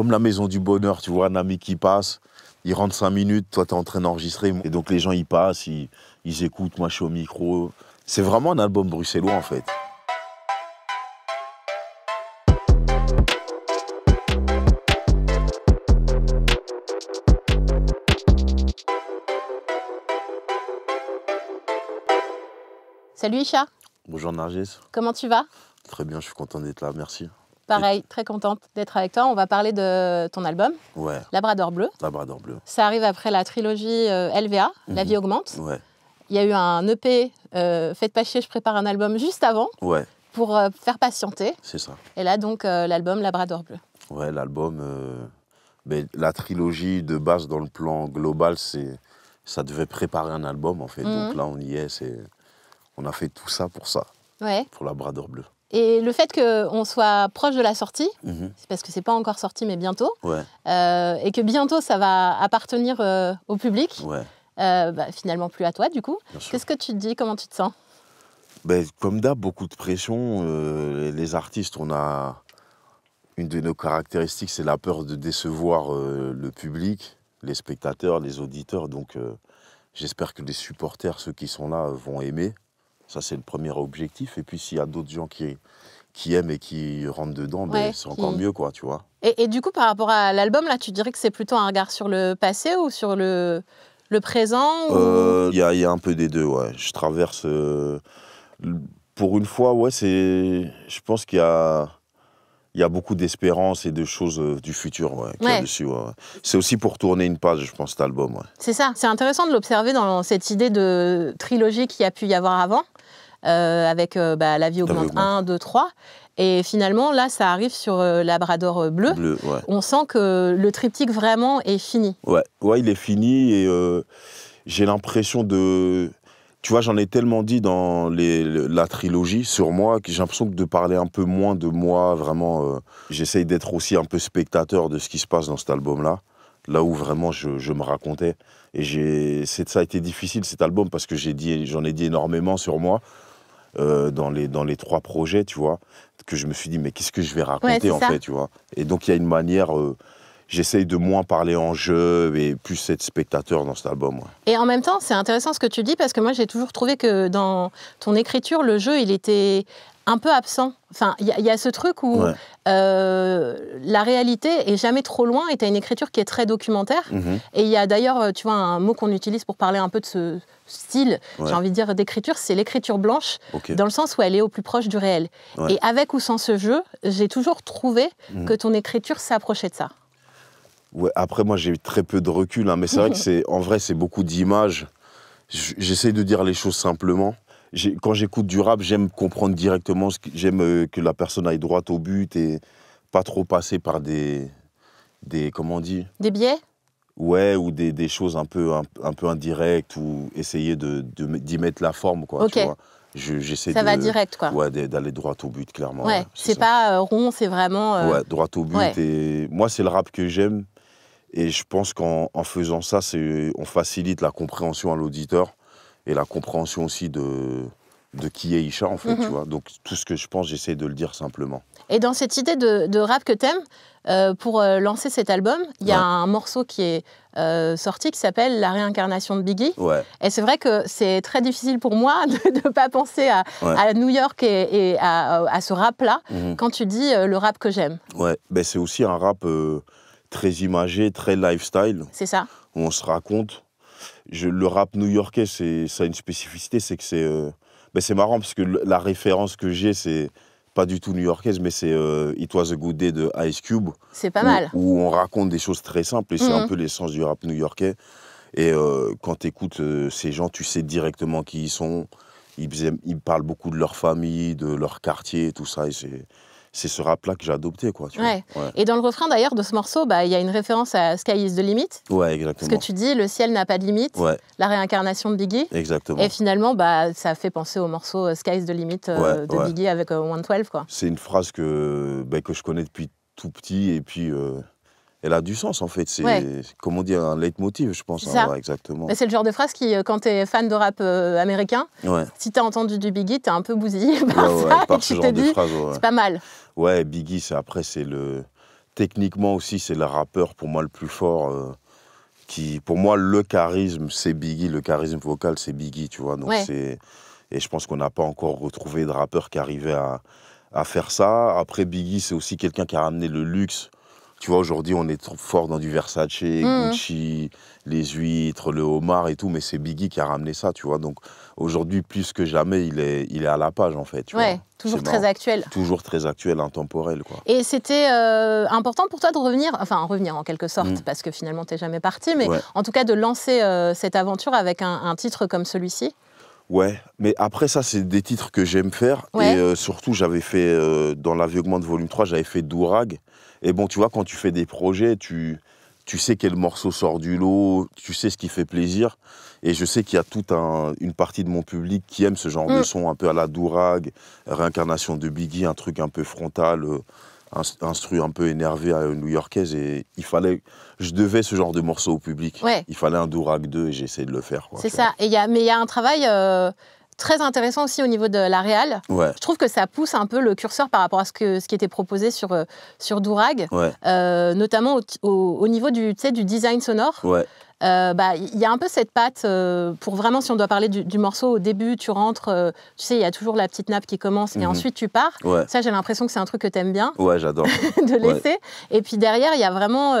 comme la maison du bonheur, tu vois, un ami qui passe, il rentre cinq minutes, toi tu es en train d'enregistrer, et donc les gens ils passent, ils, ils écoutent, moi je suis au micro. C'est vraiment un album bruxellois en fait. Salut Isha, Bonjour Nargis, comment tu vas? Très bien, je suis content d'être là, merci. Pareil, très contente d'être avec toi. On va parler de ton album, Ouais, Labrador Bleu. Labrador bleu. Ça arrive après la trilogie euh, LVA, La Mhm. vie augmente. Ouais, Il y a eu un EP, euh, Faites pas chier, je prépare un album juste avant ouais, pour euh, faire patienter. c'est ça. Et là, donc, l'album Labrador Bleu. Ouais, l'album, ben, la trilogie de base dans le plan global, c'est, ça devait préparer un album en fait. Mhm. Donc là, on y est, c'est, on a fait tout ça pour ça, Ouais. pour Labrador bleu. Et le fait qu'on soit proche de la sortie, Mhm. c'est parce que c'est pas encore sorti, mais bientôt, Ouais, euh, et que bientôt ça va appartenir euh, au public, ouais, euh, bah, finalement plus à toi du coup. Qu'est-ce que tu te dis? Comment tu te sens? Ben, comme d'hab, beaucoup de pression. les, les artistes, on a une de nos caractéristiques, c'est la peur de décevoir le public, les spectateurs, les auditeurs. Donc, j'espère que les supporters, ceux qui sont là, vont aimer. Ça, c'est le premier objectif. Et puis, s'il y a d'autres gens qui, qui aiment et qui rentrent dedans, ben, c'est encore qui- mieux, quoi, tu vois. et, et du coup, par rapport à l'album, là, tu dirais que c'est plutôt un regard sur le passé ou sur le, le présent ou- Euh, Il y, a, y a un peu des deux, ouais. Je traverse. euh, pour une fois, ouais, c'est. Je pense qu'il y a. Il y a beaucoup d'espérance et de choses euh, du futur ouais, dessus. ouais. C'est aussi pour tourner une page, je pense, cet album. Ouais. C'est ça, c'est intéressant de l'observer dans cette idée de trilogie qu'il y a pu y avoir avant, avec euh, bah, La vie augmente augmente. 1, 2, 3. Et finalement, là, ça arrive sur euh, Labrador euh, bleu. Bleu, ouais. On sent que le triptyque vraiment est fini. Ouais, ouais, il est fini et euh, j'ai l'impression de. Tu vois, j'en ai tellement dit dans les, le- la trilogie sur moi que j'ai l'impression de parler un peu moins de moi, vraiment. euh, J'essaye d'être aussi un peu spectateur de ce qui se passe dans cet album-là, là où vraiment je, je me racontais. Et ça a été difficile cet album parce que j'en ai dit énormément sur moi euh, dans, les, dans les trois projets, tu vois, que je me suis dit, mais qu'est-ce que je vais raconter en ça. fait, tu vois. Et donc il y a une manière. euh, J'essaye de moins parler en jeu et plus être spectateur dans cet album. ouais. Et en même temps, c'est intéressant ce que tu dis parce que moi, j'ai toujours trouvé que dans ton écriture, le jeu, il était un peu absent. Enfin, il y, a- il y a ce truc où Ouais. euh, la réalité est jamais trop loin et tu as une écriture qui est très documentaire. Mhm. Et il y a d'ailleurs, euh, tu vois, un mot qu'on utilise pour parler un peu de ce style, Ouais. j'ai envie de dire d'écriture, c'est l'écriture blanche, dans le sens où elle est au plus proche du réel. Ouais. Et avec ou sans ce jeu, j'ai toujours trouvé Mhm. que ton écriture s'approchait de ça. Ouais, après, moi, j'ai eu très peu de recul, hein, mais c'est vrai que c'est, en vrai, c'est beaucoup d'images. J'essaie de dire les choses simplement. Quand j'écoute du rap, j'aime comprendre directement, j'aime euh, que la personne aille droit au but et pas trop passer par des, des comment on dit, Des biais? Ouais, ou des, des choses un peu, un, un peu indirectes ou essayer de, de- d'y mettre la forme, quoi. Ok. Tu vois. Je- j'essaie Ça de, va direct, quoi. Ouais, d'aller droit au but, clairement. Ouais, ouais, c'est pas euh, rond, c'est vraiment. euh, Ouais, droit au but. ouais. Et moi, c'est le rap que j'aime. Et je pense qu'en en faisant ça, c'est, on facilite la compréhension à l'auditeur et la compréhension aussi de, de qui est Isha, en fait. Mhm. Tu vois Donc, tout ce que je pense, j'essaie de le dire simplement. Et dans cette idée de, de rap que t'aimes, euh, pour euh, lancer cet album, il y a Ouais. un morceau qui est euh, sorti qui s'appelle La réincarnation de Biggie. Ouais, Et c'est vrai que c'est très difficile pour moi de ne pas penser à, Ouais. à New York et, et à, à ce rap-là Mhm. quand tu dis euh, le rap que j'aime. ouais. Ben, c'est aussi un rap très imagé, très lifestyle, C'est ça où on se raconte. Je- le rap new-yorkais, ça a une spécificité, c'est que c'est, ben, c'est marrant parce que la référence que j'ai, c'est pas du tout new-yorkaise, mais c'est euh, It Was a Good Day de Ice Cube. C'est pas où, mal. où on raconte des choses très simples et c'est Mhm. un peu l'essence du rap new-yorkais. Et euh, quand tu écoutes ces gens, tu sais directement qui ils sont. Ils parlent beaucoup de leur famille, de leur quartier, tout ça. Et c'est, ce rap-là que j'ai adopté, quoi. Tu Ouais. vois. Ouais. Et dans le refrain d'ailleurs de ce morceau, bah, il y a une référence à Sky is the limit. ouais, Parce exactement. que tu dis le ciel n'a pas de limite, Ouais, la réincarnation de Biggie. exactement. Et finalement, bah, ça fait penser au morceau euh, Sky is the limit euh, de. Biggie avec euh, 112. Quoi. C'est une phrase que, ben, que je connais depuis tout petit et puis euh, elle a du sens en fait. C'est, Ouais. comme on dit, un leitmotiv, je pense. Hein, ouais, exactement. Mais C'est le genre de phrase qui, euh, quand tu es fan de rap euh, américain, Ouais, si tu as entendu du Biggie, tu es un peu bousillé par ça par et ce tu genre de phrase. ouais. c'est pas mal. Ouais, Biggie, c'est après, c'est le. techniquement aussi, c'est le rappeur pour moi le plus fort. euh, qui, pour moi, le charisme, c'est Biggie. Le charisme vocal, c'est Biggie, tu vois. Donc c'est et je pense qu'on n'a pas encore retrouvé de rappeur qui arrivait à, à faire ça. Après, Biggie, c'est aussi quelqu'un qui a ramené le luxe. Tu vois, aujourd'hui, on est trop fort dans du Versace, Mhm. Gucci, les huîtres, le homard et tout, mais c'est Biggie qui a ramené ça, tu vois. Donc aujourd'hui, plus que jamais, il est, il est à la page, en fait. Tu Ouais, vois. toujours très marrant. actuel. Toujours très actuel, intemporel, quoi. Et c'était euh, important pour toi de revenir, enfin revenir en quelque sorte, Mm. parce que finalement tu n'es jamais parti, mais Ouais. en tout cas de lancer euh, cette aventure avec un, un titre comme celui-ci. Ouais, mais après ça, c'est des titres que j'aime faire. Ouais. Et euh, surtout, j'avais fait, euh, dans l'aveuglement de volume 3, j'avais fait Dourag. Et bon, tu vois, quand tu fais des projets, tu, tu sais quel morceau sort du lot, tu sais ce qui fait plaisir. Et je sais qu'il y a toute un- une partie de mon public qui aime ce genre de Mm. son, un peu à la Dourag, réincarnation de Biggie, un truc un peu frontal, euh, un instru un peu énervé à new-yorkaise. Et il fallait, je devais ce genre de morceau au public. Ouais. Il fallait un Dourag 2 et j'ai essayé de le faire. C'est ça. Et il y a, mais il y a un travail euh, très intéressant aussi au niveau de la réal. Ouais, Je trouve que ça pousse un peu le curseur par rapport à ce, que, ce qui était proposé sur, euh, sur Dourag, ouais, euh, notamment au, au- au niveau du, design sonore. ouais. Euh, bah, Il y a un peu cette patte euh, pour vraiment, si on doit parler du, du morceau, au début, tu rentres, euh, tu sais, il y a toujours la petite nappe qui commence et Mhm. ensuite tu pars. Ouais. Ça, j'ai l'impression que c'est un truc que tu aimes bien, Ouais, j'adore. de Ouais. laisser. Et puis derrière, il y a vraiment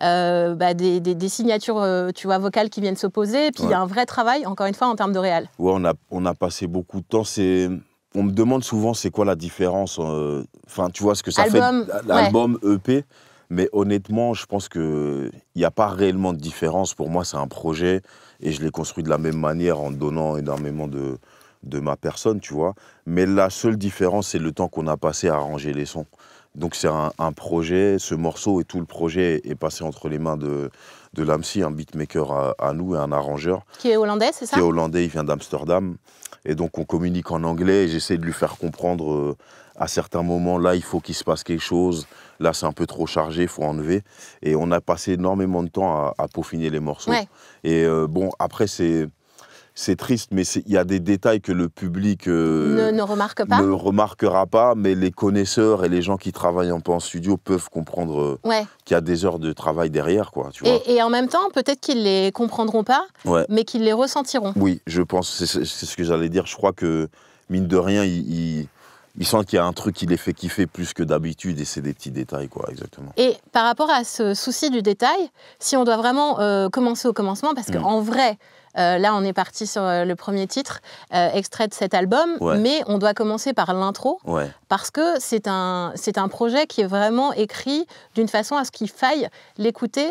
bah, des, des- des signatures tu vois, vocales qui viennent s'opposer. Et puis il y a un vrai travail, encore une fois, en termes de réal. Ouais, on a, on a passé beaucoup de temps. C'est, on me demande souvent c'est quoi la différence. euh, Enfin, tu vois ce que ça Album, fait, l'album EP. Mais honnêtement, je pense que il n'y a pas réellement de différence. Pour moi, c'est un projet et je l'ai construit de la même manière en donnant énormément de, de ma personne, tu vois. Mais la seule différence, c'est le temps qu'on a passé à arranger les sons. Donc c'est un, un projet, ce morceau et tout le projet est passé entre les mains de, de Lamsi, un beatmaker à, à nous et un arrangeur Qui est hollandais, c'est ça? Qui est hollandais, il vient d'Amsterdam. Et donc on communique en anglais et j'essaie de lui faire comprendre euh, à certains moments, là il faut qu'il se passe quelque chose, là c'est un peu trop chargé, il faut enlever. Et on a passé énormément de temps à, à peaufiner les morceaux. Ouais. Et euh, bon, après c'est... C'est triste, mais il y a des détails que le public euh, ne, ne remarque pas ne remarquera pas, mais les connaisseurs et les gens qui travaillent un peu en studio peuvent comprendre euh, Ouais. qu'il y a des heures de travail derrière, quoi. Tu vois. Et, et en même temps, peut-être qu'ils les comprendront pas, Ouais. mais qu'ils les ressentiront. Oui, je pense, c'est ce que j'allais dire. Je crois que, mine de rien, il, il, il sent qu'il y a un truc qui les fait kiffer plus que d'habitude et c'est des petits détails, quoi, exactement. Et par rapport à ce souci du détail, si on doit vraiment euh, commencer au commencement, parce Mm. qu'en vrai, euh, là on est parti sur euh, le premier titre, euh, extrait de cet album, Ouais. mais on doit commencer par l'intro, Ouais, parce que c'est un, c'est un projet qui est vraiment écrit d'une façon à ce qu'il faille l'écouter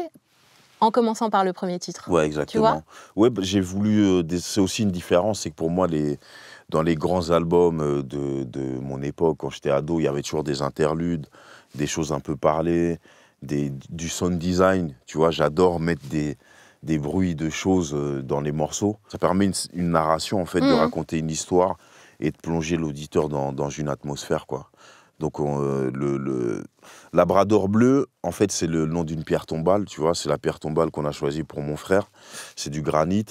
en commençant par le premier titre. ouais, exactement. vois ouais, bah, j'ai voulu. c'est aussi une différence, c'est que pour moi, les, dans les grands albums euh, de, de mon époque, quand j'étais ado, il y avait toujours des interludes, des choses un peu parlées, des, du sound design. Tu vois, j'adore mettre des, des bruits de choses euh, dans les morceaux. Ça permet une, une narration, en fait, de Mhm. raconter une histoire et de plonger l'auditeur dans, dans une atmosphère, quoi. Donc, on, euh, le, le Labrador bleu, en fait, c'est le nom d'une pierre tombale, tu vois. C'est la pierre tombale qu'on a choisie pour mon frère. C'est du granit.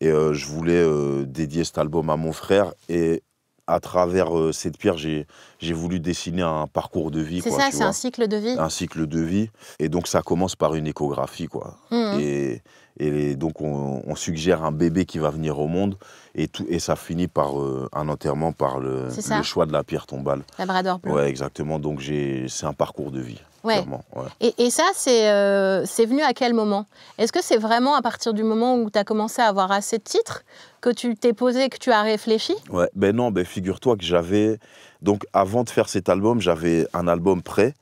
Et euh, je voulais euh, dédier cet album à mon frère. Et à travers euh, cette pierre, j'ai voulu dessiner un parcours de vie, C'est ça, c'est un cycle de vie? un cycle de vie. Et donc, ça commence par une échographie, quoi. Mhm. Et, et donc, on, on suggère un bébé qui va venir au monde. Et, tout, et ça finit par euh, un enterrement, par le, choix de la pierre tombale. Labrador bleu. Ouais, exactement. Donc, c'est un parcours de vie, Ouais. clairement. ouais. Et, et ça, c'est euh, c'est venu à quel moment? Est-ce que c'est vraiment à partir du moment où tu as commencé à avoir assez de titres que tu t'es posé, que tu as réfléchi? Ouais, ben non, ben figure-toi que j'avais. Donc, avant de faire cet album, j'avais un album prêt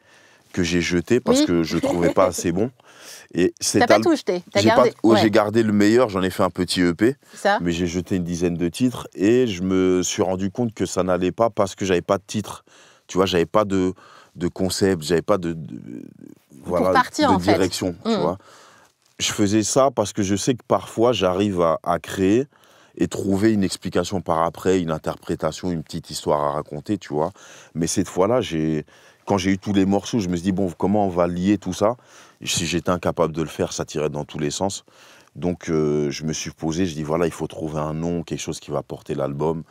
que j'ai jeté parce Oui. que je trouvais pas assez bon. Et T'as pas tout jeté T'as pas- gardé oh, Ouais, j'ai gardé le meilleur, j'en ai fait un petit EP, ça mais j'ai jeté une dizaine de titres et je me suis rendu compte que ça n'allait pas parce que j'avais pas de titre. Tu vois, j'avais pas de, de concept, j'avais pas de, de- voilà, partir, de fait. direction. Tu Mm. vois. Je faisais ça parce que je sais que parfois j'arrive à, à créer et trouver une explication par après, une interprétation, une petite histoire à raconter, tu vois. Mais cette fois-là, j'ai, quand j'ai eu tous les morceaux, je me suis dit, bon, comment on va lier tout ça? Si j'étais incapable de le faire, ça tirait dans tous les sens. Donc, euh, je me suis posé, je dis, voilà, il faut trouver un nom, quelque chose qui va porter l'album.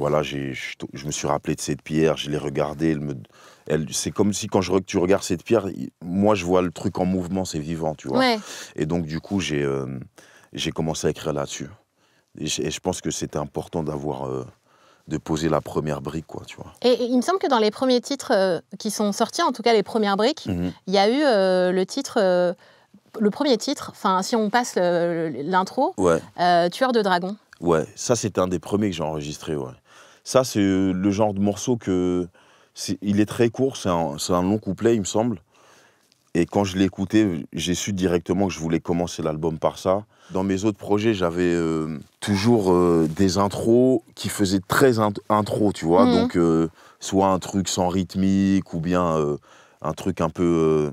Voilà, je je me suis rappelé de cette pierre, je l'ai regardée, elle me, elle, c'est comme si quand je, tu regardes cette pierre, moi je vois le truc en mouvement, c'est vivant, tu vois. Ouais. Et donc du coup, j'ai euh, j'ai commencé à écrire là-dessus. Et, je et je pense que c'était important d'avoir, euh, de poser la première brique, quoi, tu vois. Et, et il me semble que dans les premiers titres euh, qui sont sortis, en tout cas les premières briques, Mhm. il y a eu le titre, le premier titre, enfin si on passe l'intro, Ouais. euh, Tueur de dragon. Ouais, ça c'était un des premiers que j'ai enregistré, ouais. Ça c'est euh, le genre de morceau que... c'est- Il est très court, c'est un, long couplet il me semble. Et quand je l'ai écouté, j'ai su directement que je voulais commencer l'album par ça. Dans mes autres projets, j'avais euh, toujours euh, des intros qui faisaient très int- intro, tu vois. Mhm. Donc, euh, soit un truc sans rythmique ou bien un truc un peu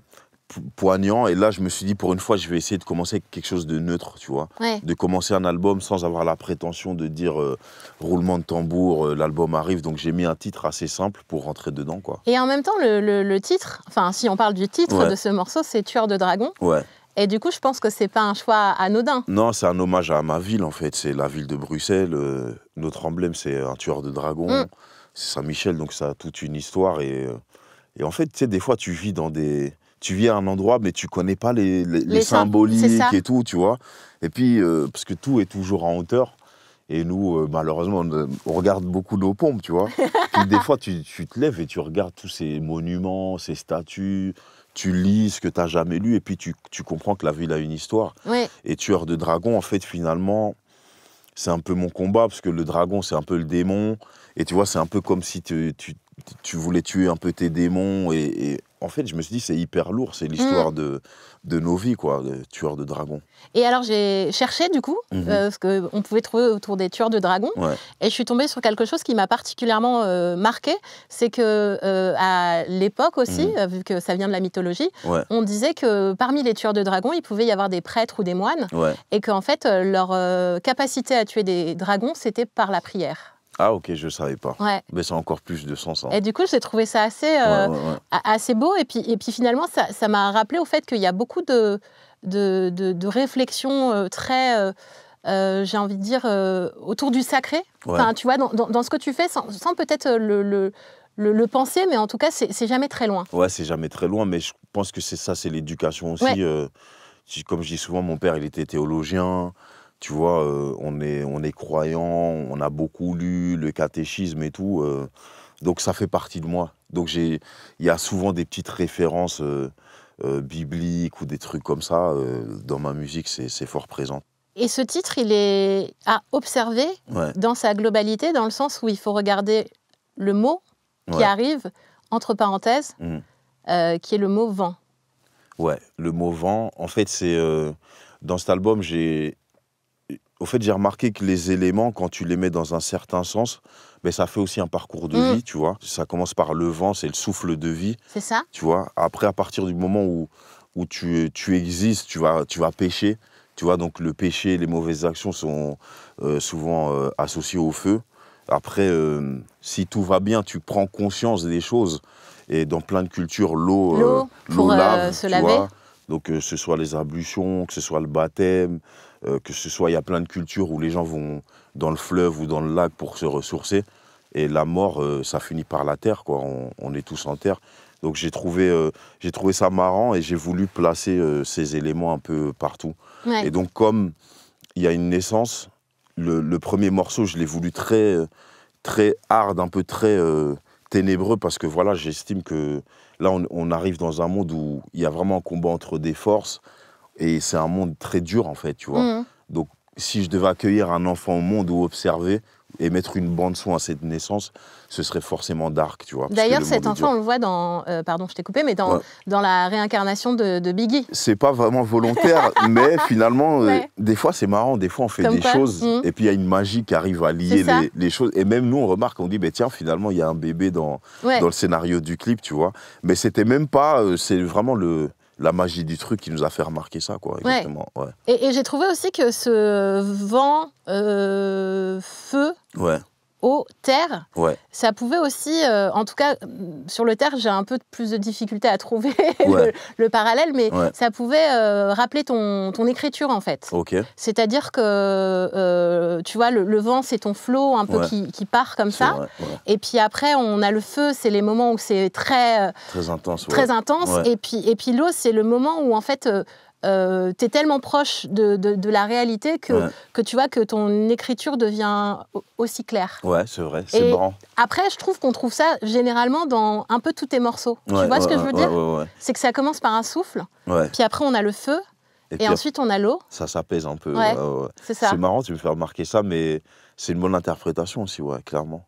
poignant. Et là, je me suis dit, pour une fois, je vais essayer de commencer avec quelque chose de neutre, tu vois Ouais. de commencer un album sans avoir la prétention de dire euh, roulement de tambour, euh, l'album arrive. Donc j'ai mis un titre assez simple pour rentrer dedans, quoi. Et en même temps, le, le- le titre, enfin si on parle du titre Ouais. de ce morceau, c'est Tueur de dragon. Ouais. Et du coup, je pense que c'est pas un choix anodin. Non, c'est un hommage à ma ville, en fait. C'est la ville de Bruxelles. euh, notre emblème, c'est un tueur de dragons. Mm. C'est Saint-Michel, donc ça a toute une histoire. Et, et en fait, tu sais, des fois, tu vis dans des... Tu vis à un endroit, mais tu connais pas les, les- symboliques et tout, tu vois. Et puis, euh, parce que tout est toujours en hauteur. Et nous, euh, malheureusement, on, on regarde beaucoup nos pompes, tu vois. Puis des fois, tu, tu te lèves et tu regardes tous ces monuments, ces statues, tu lis ce que tu n'as jamais lu, et puis tu, tu comprends que la ville a une histoire. Et tueur de dragon, en fait, finalement, c'est un peu mon combat, parce que le dragon, c'est un peu le démon. Et tu vois, c'est un peu comme si tu, tu, tu voulais tuer un peu tes démons. Et, et en fait, je me suis dit, c'est hyper lourd, c'est l'histoire de, de nos vies, quoi, de tueur de dragon. Et alors j'ai cherché du coup, Mhm. euh, ce qu'on pouvait trouver autour des tueurs de dragons, Ouais. et je suis tombée sur quelque chose qui m'a particulièrement euh, marqué, c'est que euh, à l'époque aussi, Mhm. euh, vu que ça vient de la mythologie, Ouais. on disait que parmi les tueurs de dragons, il pouvait y avoir des prêtres ou des moines, Ouais. et qu'en fait euh, leur euh, capacité à tuer des dragons, c'était par la prière. Ah, ok, je savais pas. Ouais. Mais ça a encore plus de sens. hein. Et du coup, j'ai trouvé ça assez, euh, Ouais, ouais, assez beau. Et puis, et puis finalement, ça ça m'a rappelé au fait qu'il y a beaucoup de, de, de, de réflexions euh, très, euh, j'ai envie de dire, autour du sacré. Enfin, tu vois, dans, dans- dans ce que tu fais, sans, sans peut-être le, le, le- le penser, mais en tout cas, c'est jamais très loin. Ouais, c'est jamais très loin, mais je pense que c'est ça, c'est l'éducation aussi. Ouais. euh, comme je dis souvent, mon père, il était théologien. Tu vois, euh, on, est, on est croyant, on a beaucoup lu le catéchisme et tout. euh, donc ça fait partie de moi. Donc il y a souvent des petites références euh, bibliques ou des trucs comme ça. dans ma musique, c'est fort présent. Et ce titre, il est à observer Ouais, dans sa globalité, dans le sens où il faut regarder le mot qui ouais, arrive, entre parenthèses, euh, qui est le mot vent. ouais. Le mot vent, en fait, c'est euh, dans cet album, j'ai au fait, j'ai remarqué que les éléments, quand tu les mets dans un certain sens, ben, ça fait aussi un parcours de Mm. vie, tu vois. Ça commence par le vent, c'est le souffle de vie, C'est ça tu vois. Après, à partir du moment où, où tu, tu existes, tu vas, tu vas pécher, tu vois. Donc, le péché, les mauvaises actions sont euh, souvent euh, associées au feu. Après, euh, si tout va bien, tu prends conscience des choses. Et dans plein de cultures, l'eau L'eau pour, lave, se tu laver. vois. Donc, que ce soit les ablutions, que ce soit le baptême, euh, que ce soit, il y a plein de cultures où les gens vont dans le fleuve ou dans le lac pour se ressourcer. Et la mort, euh, ça finit par la terre, quoi. On, on est tous en terre. Donc j'ai trouvé, euh, j'ai trouvé ça marrant et j'ai voulu placer ces éléments un peu partout. Ouais. Et donc comme il y a une naissance, le, le premier morceau, je l'ai voulu très, très hard, un peu très ténébreux parce que voilà, j'estime que là, on, on arrive dans un monde où il y a vraiment un combat entre des forces et c'est un monde très dur en fait, tu vois. Mhm. Donc, si je devais accueillir un enfant au monde ou observer et mettre une bande son à cette naissance, ce serait forcément dark, tu vois. D'ailleurs, le cet enfant, on le voit dans. euh, pardon, je t'ai coupé, mais dans, Ouais. dans la réincarnation de, de Biggie. C'est pas vraiment volontaire, mais finalement, euh, des fois c'est marrant, des fois on fait Comme des quoi, choses mhm. et puis il y a une magie qui arrive à lier les, les choses. Et même nous, on remarque, on dit, bah, tiens, finalement, il y a un bébé dans, Ouais. dans le scénario du clip, tu vois. Mais c'était même pas, euh, c'est vraiment le, la magie du truc qui nous a fait remarquer ça, quoi. Ouais. Exactement. Ouais. Et, et j'ai trouvé aussi que ce vent, euh, feu, Ouais. Eau, terre, Ouais. ça pouvait aussi, euh, en tout cas, mm, sur le terre, j'ai un peu plus de difficulté à trouver Ouais. le, le parallèle, mais Ouais. ça pouvait euh, rappeler ton, ton écriture, en fait. C'est-à-dire que, euh, tu vois, le, le vent, c'est ton flot un peu qui, qui part comme ça. vrai. Et puis après, on a le feu, c'est les moments où c'est très, Très intense. très intense. Et puis, et puis l'eau, c'est le moment où, en fait, tu es tellement proche de, de- de la réalité que, Ouais. que tu vois que ton écriture devient au- aussi claire. Ouais, c'est vrai, c'est marrant. Après, je trouve qu'on trouve ça généralement dans un peu tous tes morceaux. tu Ouais, vois ce que je veux dire C'est que ça commence par un souffle, puis après on a le feu, Et, et puis ensuite on a l'eau. ça s'apaise un peu. C'est marrant, tu me fais remarquer ça, mais c'est une bonne interprétation aussi, ouais, clairement.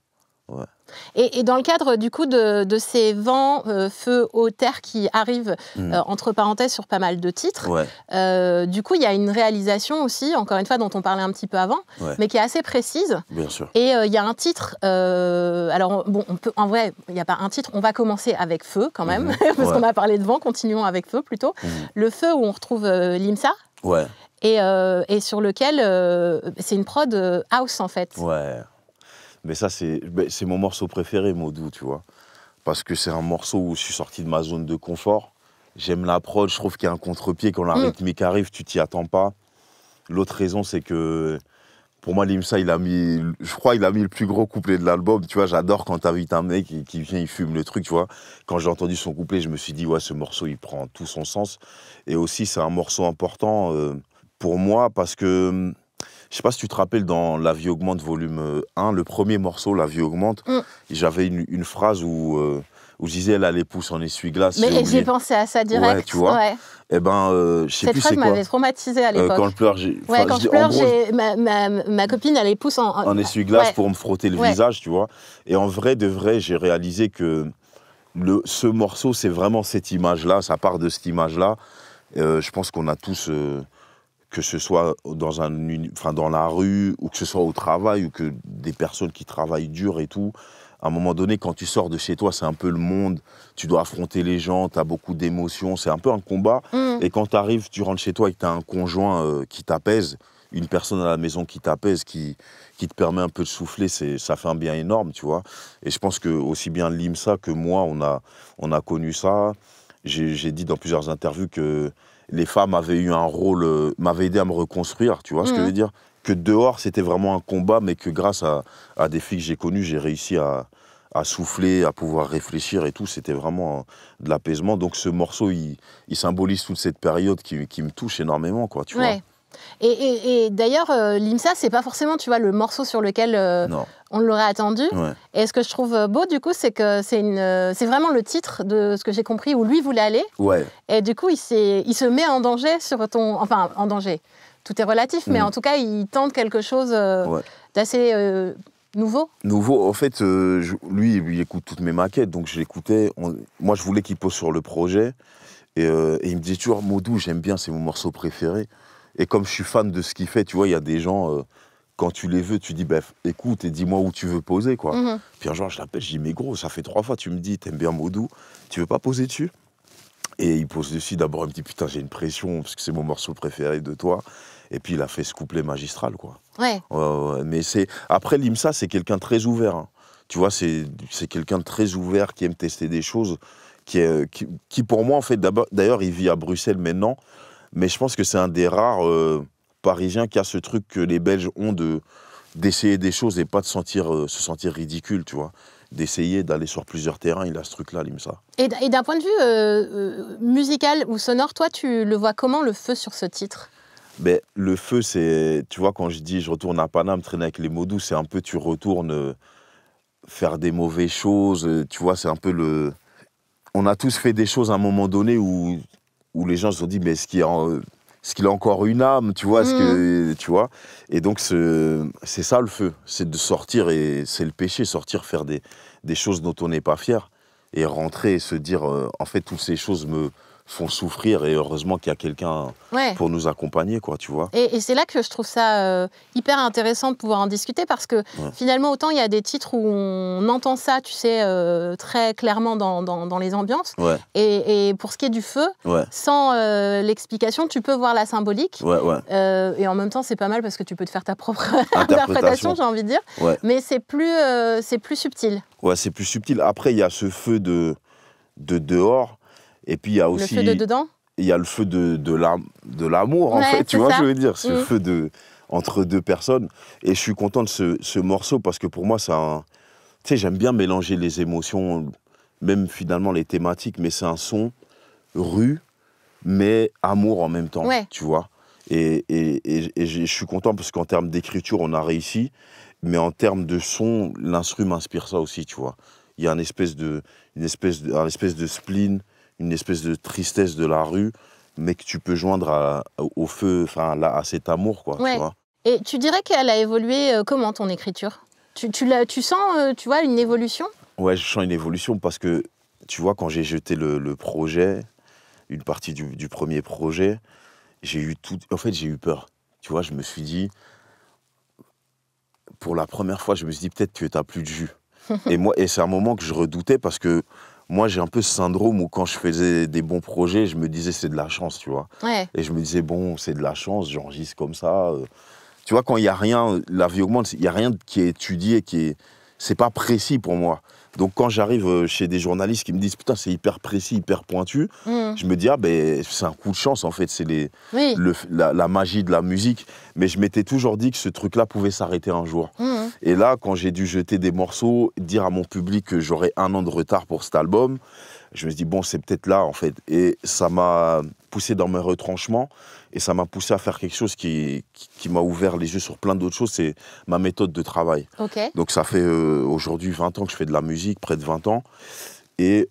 Et, et dans le cadre du coup de, de ces vents, euh, feu, eau, terre qui arrivent Mm. euh, entre parenthèses sur pas mal de titres, Ouais, euh, du coup il y a une réalisation aussi, encore une fois dont on parlait un petit peu avant, Ouais. mais qui est assez précise. bien sûr. Et euh, il y a un titre, alors on- bon, on peut, en vrai, il n'y a pas un titre, on va commencer avec Feu quand même, Mhm. parce Ouais. qu'on a parlé de vent, continuons avec Feu plutôt. Mhm. Le Feu où on retrouve Limsa, Ouais, et, et sur lequel c'est une prod house en fait. ouais. Mais ça, c'est mon morceau préféré, Modou, tu vois. Parce que c'est un morceau où je suis sorti de ma zone de confort. J'aime la prod, je trouve qu'il y a un contre-pied. Quand la Mm. rythmique arrive, tu t'y attends pas. L'autre raison, c'est que pour moi, Limsa, il a mis, je crois, il a mis le plus gros couplet de l'album. Tu vois, j'adore quand t'invites un mec qui, qui vient, il fume le truc, tu vois. Quand j'ai entendu son couplet, je me suis dit, ouais, ce morceau, il prend tout son sens. Et aussi, c'est un morceau important euh, pour moi parce que, je sais pas si tu te rappelles, dans La vie augmente, volume euh, 1, le premier morceau, La vie augmente, Mm. j'avais une, une phrase où, euh, où je disais, elle a les pouces en essuie-glace. Mais j'ai pensé à ça direct. Ouais, tu vois. Ouais. Eh ben, euh, je sais Cette plus phrase m'avait traumatisée à Euh, l'époque. quand je pleure, j'ai. Ouais, enfin, quand dis- je en pleure, gros, j'ai ma, ma, ma copine, elle les pousse en. en essuie-glace Ouais. pour me frotter le visage, tu vois. Et en vrai, de vrai, j'ai réalisé que le, ce morceau, c'est vraiment cette image-là, ça part de cette image-là. Euh, je pense qu'on a tous, euh, que ce soit dans, un, enfin, dans la rue, ou que ce soit au travail, ou que des personnes qui travaillent dur et tout, à un moment donné, quand tu sors de chez toi, c'est un peu le monde, tu dois affronter les gens, tu as beaucoup d'émotions, c'est un peu un combat. Mm. Et quand tu arrives, tu rentres chez toi et que tu as un conjoint euh, qui t'apaise, une personne à la maison qui t'apaise, qui, qui te permet un peu de souffler, c'est, ça fait un bien énorme, tu vois. Et je pense que aussi bien Limsa que moi, on a, on a connu ça. J'ai dit dans plusieurs interviews que les femmes avaient eu un rôle, euh, m'avaient aidé à me reconstruire, tu vois ce que Mhm. je veux dire? Que dehors, c'était vraiment un combat, mais que grâce à, à des filles que j'ai connues, j'ai réussi à, à souffler, à pouvoir réfléchir et tout. C'était vraiment euh, de l'apaisement. Donc ce morceau, il, il symbolise toute cette période qui, qui me touche énormément, quoi, tu Ouais. Et, et- et d'ailleurs, euh, Limsa, c'est pas forcément, tu vois, le morceau sur lequel euh, vois. On l'aurait attendu. ouais. Et ce que je trouve beau, du coup, c'est que c'est une, euh, c'est vraiment le titre de ce que j'ai compris où lui voulait aller. Ouais, Et du coup, il, se met en danger sur ton, enfin, en danger. Tout est relatif, mais Mhm. en tout cas, il tente quelque chose euh, Ouais. d'assez euh, nouveau. Nouveau, en fait, euh, je- lui, il écoute toutes mes maquettes, donc je l'écoutais. Moi, je voulais qu'il pose sur le projet. Et, euh, et il me disait toujours, Modou, j'aime bien, c'est mon morceau préféré. Et comme je suis fan de ce qu'il fait, tu vois, il y a des gens, euh, quand tu les veux, tu dis, bah, écoute et dis-moi où tu veux poser, quoi. Mhm. Puis un jour, je l'appelle, je dis, mais gros, ça fait trois fois, tu me dis, t'aimes bien Modou, tu veux pas poser dessus? Et il pose dessus, d'abord, il me dit, putain, j'ai une pression, parce que c'est mon morceau préféré de toi. Et puis, il a fait ce couplet magistral, quoi. Ouais. Ouais, ouais, ouais. mais c'est après Limsa, c'est quelqu'un de très ouvert. hein. Tu vois, c'est quelqu'un de très ouvert qui aime tester des choses, qui est qui, qui, pour moi en fait d'ailleurs il vit à Bruxelles maintenant, mais je pense que c'est un des rares euh, Parisiens qui a ce truc que les Belges ont de d'essayer des choses et pas de sentir euh, se sentir ridicule, tu vois, d'essayer d'aller sur plusieurs terrains. Il a ce truc là, Limsa. Et, d'un point de vue euh, musical ou sonore, toi, tu le vois comment le feu sur ce titre? Mais le feu, c'est. Tu vois, quand je dis je retourne à Paname, traîner avec les mots doux, c'est un peu tu retournes faire des mauvaises choses. Tu vois, c'est un peu le. On a tous fait des choses à un moment donné où, où les gens se sont dit, mais est-ce qu'il y a. qu'il a encore une âme, tu vois, est-ce que, tu vois Et donc, ce- c'est ça le feu, c'est de sortir, et c'est le péché, sortir, faire des, des choses dont on n'est pas fier, et rentrer et se dire, euh, en fait, toutes ces choses me font souffrir et heureusement qu'il y a quelqu'un Ouais. pour nous accompagner, quoi, tu vois. Et, et c'est là que je trouve ça euh, hyper intéressant de pouvoir en discuter parce que finalement, autant il y a des titres où on entend ça, tu sais, euh, très clairement dans, dans- dans les ambiances. Ouais, Et, et pour ce qui est du feu, sans euh, l'explication, tu peux voir la symbolique. et en même temps, c'est pas mal parce que tu peux te faire ta propre interprétation, Interprétation. j'ai envie de dire. Mais c'est plus, c'est plus subtil. Ouais, c'est plus subtil. Après, il y a ce feu de, de dehors. Et puis, il y a aussi. Le feu de dedans. il y a le feu de, de l'am- de l'amour, en fait. Tu vois, ça. je veux dire, ce Mm. feu de, entre deux personnes. Et je suis content de ce, ce morceau parce que pour moi, un. Tu sais, j'aime bien mélanger les émotions, même finalement les thématiques, mais c'est un son rue, mais amour en même temps. Ouais. Tu vois Et, et, et- et je je suis content parce qu'en termes d'écriture, on a réussi. Mais en termes de son, l'instru m'inspire ça aussi, tu vois. Il y a une espèce de, une espèce de, un espèce de spleen, une espèce de tristesse de la rue, mais que tu peux joindre à- au feu, enfin là, à cet amour, quoi. Ouais. Tu vois Et tu dirais qu'elle a évolué euh, comment ton écriture? Tu, tu, l'as- tu sens, euh, tu vois, une évolution? Ouais, je sens une évolution parce que, tu vois, quand j'ai jeté le, le projet, une partie du, du premier projet, j'ai eu tout. En fait, j'ai eu peur. Tu vois, je me suis dit, pour la première fois, je me suis dit peut-être que tu n'as plus de jus. et moi, et c'est un moment que je redoutais parce que moi, j'ai un peu ce syndrome où quand je faisais des bons projets, je me disais c'est de la chance, tu vois. Ouais. Et je me disais, bon, c'est de la chance, j'enregistre comme ça. euh. Tu vois, quand il n'y a rien, la vie augmente, il n'y a rien qui est étudié, qui est. C'est pas précis pour moi. Donc quand j'arrive euh, chez des journalistes qui me disent, putain, c'est hyper précis, hyper pointu, Mhm. je me dis, ah ben, c'est un coup de chance, en fait, c'est les, Oui. le- la, la magie de la musique. Mais je m'étais toujours dit que ce truc-là pouvait s'arrêter un jour. Mhm. Et là, quand j'ai dû jeter des morceaux, dire à mon public que j'aurais un an de retard pour cet album, je me suis dit, bon, c'est peut-être là, en fait. Et ça m'a poussé dans mes retranchements et ça m'a poussé à faire quelque chose qui, qui, qui m'a ouvert les yeux sur plein d'autres choses, c'est ma méthode de travail. Donc ça fait euh, aujourd'hui 20 ans que je fais de la musique, près de 20 ans. Et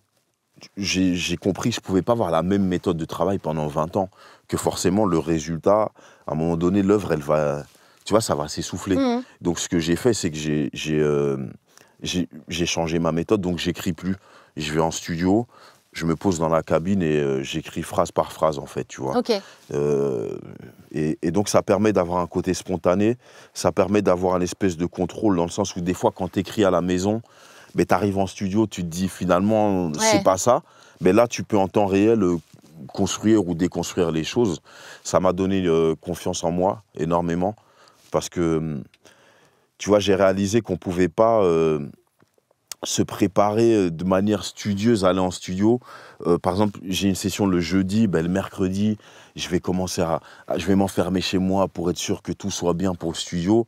j'ai compris que je ne pouvais pas avoir la même méthode de travail pendant 20 ans, que forcément le résultat, à un moment donné, l'œuvre, elle va, tu vois, ça va s'essouffler. Mhm. Donc ce que j'ai fait, c'est que j'ai j'ai, euh, changé ma méthode, donc j'écris plus. Je vais en studio, je me pose dans la cabine et euh, j'écris phrase par phrase, en fait, tu vois. Ok. Euh, et, et donc ça permet d'avoir un côté spontané, ça permet d'avoir un espèce de contrôle dans le sens où des fois quand tu écris à la maison, ben, tu arrives en studio, tu te dis finalement Ouais. c'est pas ça, mais là tu peux en temps réel euh, construire ou déconstruire les choses. Ça m'a donné confiance en moi énormément parce que hum, tu vois j'ai réalisé qu'on pouvait pas se préparer euh, de manière studieuse, aller en studio. Euh, par exemple, j'ai une session le jeudi, ben, le mercredi, je vais commencer à, à- je vais m'enfermer chez moi pour être sûr que tout soit bien pour le studio.